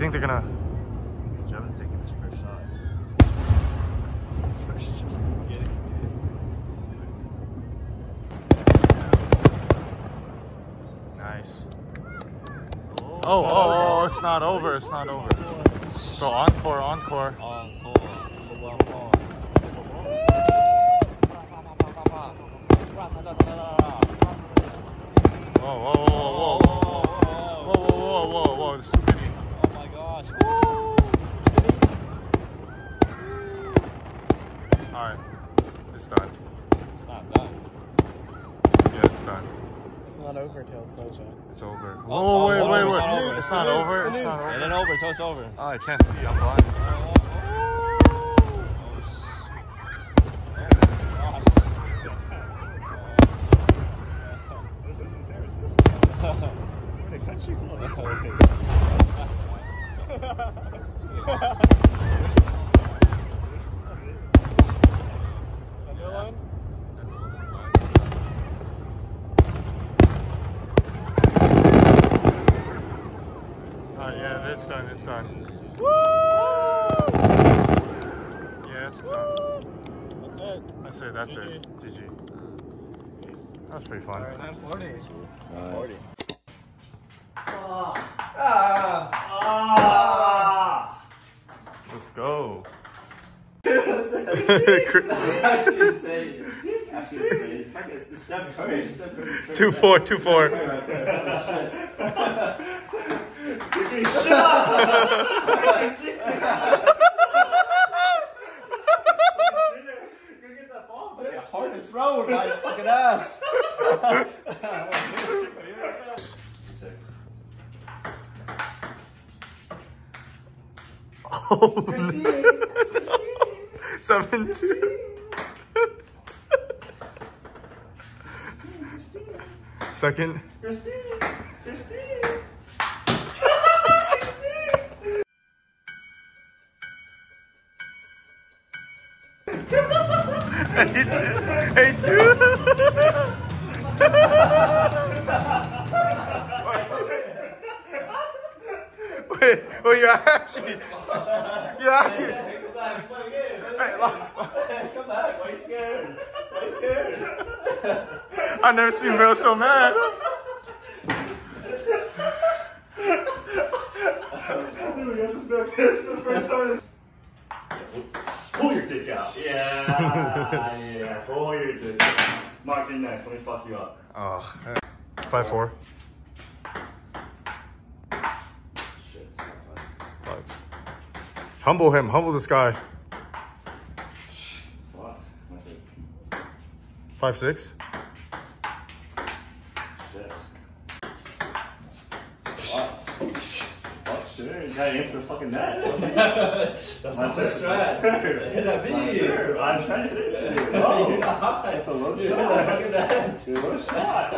think they're gonna? Jevin's taking his first shot. First shot. Get it. Nice. Oh, oh, oh, it's not over. It's not over. Bro, encore, encore. Encore. Whoa, whoa, whoa, whoa, whoa. Whoa, whoa, whoa, whoa, whoa. It's too many. Oh my gosh. Alright. It's done. It's not done. Yeah, it's done. It's not over till Soja. It's over. Oh, Whoa, oh, wait, hold wait, wait. it's not over. It's not over. It's not It over. ain't over till it's over. Oh, I can't see. I'm blind. Tenderloin? Oh, Uh, yeah, it's done. It's done. Yeah, it's done. That's it. That's it. That's it. GG. That was pretty fun. 940. Forty. Let's go. I should say two four, two four. Right there. Shit. Yeah, hardest road, my fucking ass. Oh, no. Seven two. Second. Hey, two. Wait, wait, you're actually, you're actually, Come back, play again. Hey, lo- Come back. Why you scared? Why are you scared? I've never seen Bill so mad. Pull your dick out. Yeah, yeah. Pull your dick out. Mark your next. Let me fuck you up. Oh, five four. Shit. Five. Humble him. Humble this guy. What? That's it. Five six. Shit. Sure. You gotta for the fucking net. That's My not the strat. Hit that My beat. serve. I'm trying to hit it to you. Oh, You're that's a low You're shot. not fucking that. It's low shot.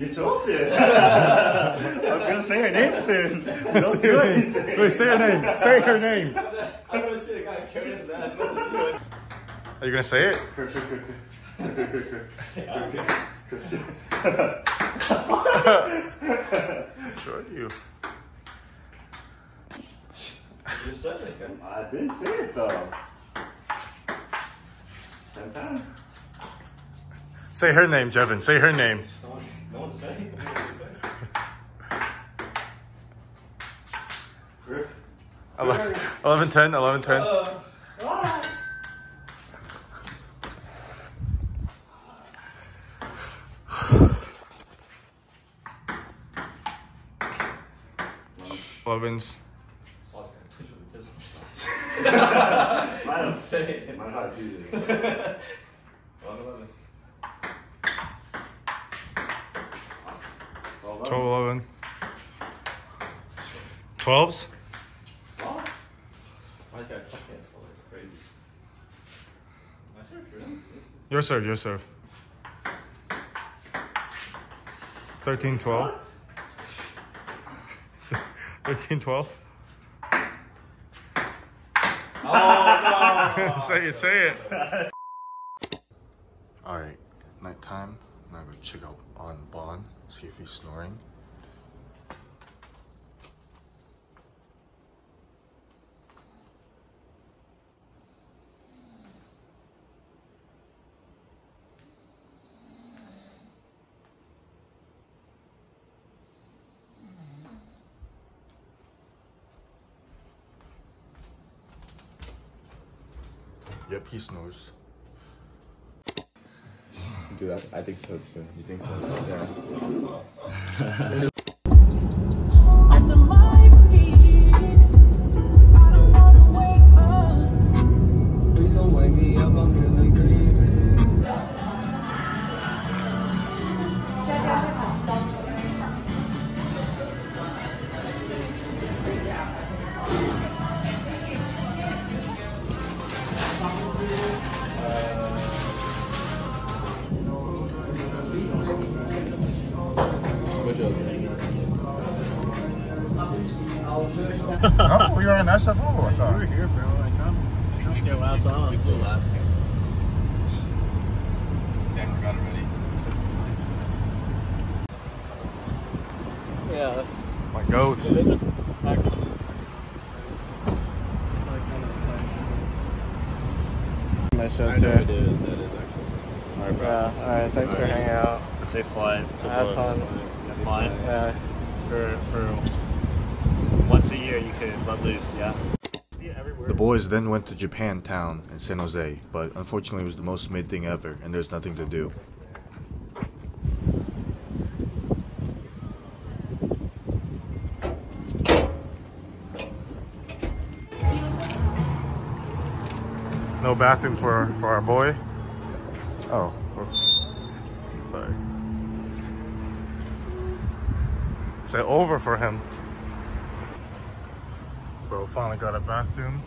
You told it. I'm gonna say her name soon. Don't do anything. Wait, say her name. Say her name. I'm gonna see a guy carry his ass. Are you gonna say it? Sure you. You said it. I didn't say it though. Ten. Say her name, Jevin. Say her name. No one- said it. No one said it. 11, 11 10, 11 10. Uh, ah. Elevens. Saw's gonna twitch with the tism. Mine Don't was say it. Mine's not as easy. 11. 12 11. 12s. What? Guy fucking 12? It's crazy. My serve, really? Your serve, your serve. 13 12. 13 12. Oh, say it, say it. Alright, nighttime. I'm gonna go check out on Bond, see if he's snoring. Yep, he snores. Dude, I, I think so too. You think so? Yeah. oh, we were in SFO, I thought. here, bro. I come. Come get last on. Tanner got it ready. Yeah. My goat. They just act like kind of like. My show I know too. it is. That is actually. Alright, bro. Yeah. All right. Thanks for Alright. hanging out. Safe flight. Have fun. Have fun. Yeah. For, for once a year, you could let loose, yeah? The boys then went to Japantown in San Jose, but unfortunately it was the most mid thing ever, and there's nothing to do. No bathroom for, for our boy. Oh, whoops. Sorry. Say over for him. Bro finally got a bathroom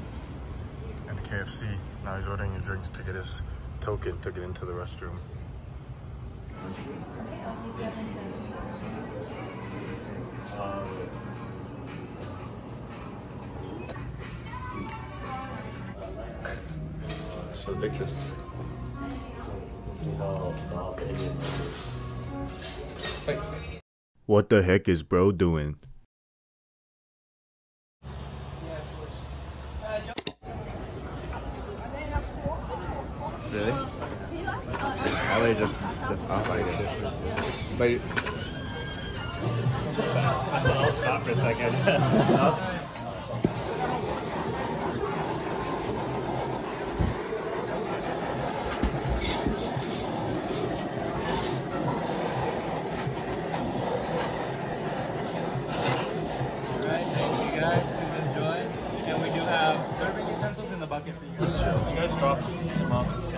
and a KFC. Now he's ordering a drink to get his token to get into the restroom. So pictures. What the heck is bro doing? Really? Probably just just off like it. But I'll stop for a second.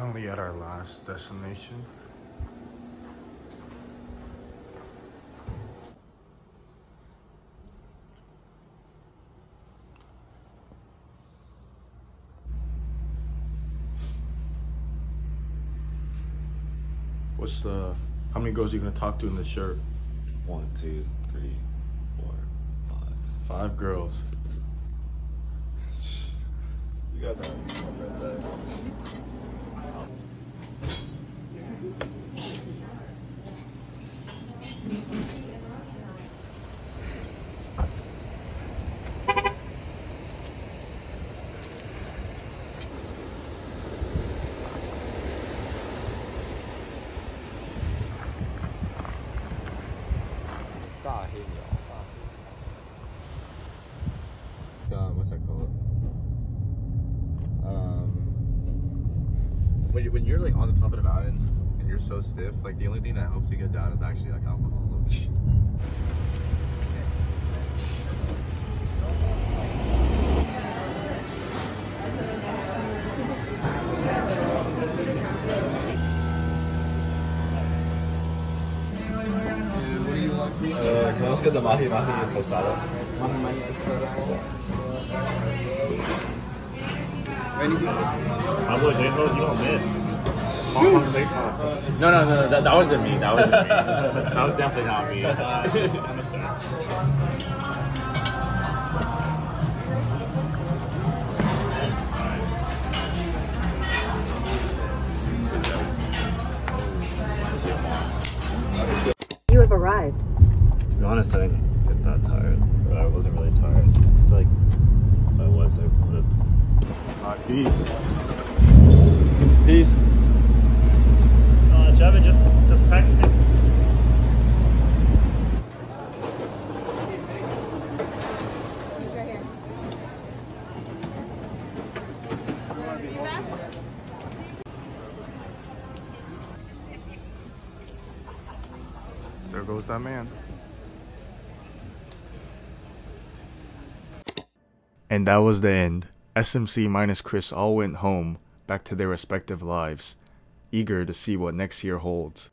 Finally at our last destination. What's the how many girls are you gonna talk to in this shirt? one, two, three, four, five. Five girls. You got that. Um, what's that called? Um, when, you, when you're like on the top of the mountain and you're so stiff, like the only thing that helps you get down is actually like alcohol. mahi mahi I'm they you don't miss. No, no, no, that, that wasn't me. That wasn't me. that was definitely not me. You have arrived honest, I didn't get that tired. Or I wasn't really tired. I feel like if I was, I would have. Alright, peace. Peace, peace. Uh, Jevin just just texted. There goes that man. And that was the end. SMC minus Chris all went home, back to their respective lives, eager to see what next year holds.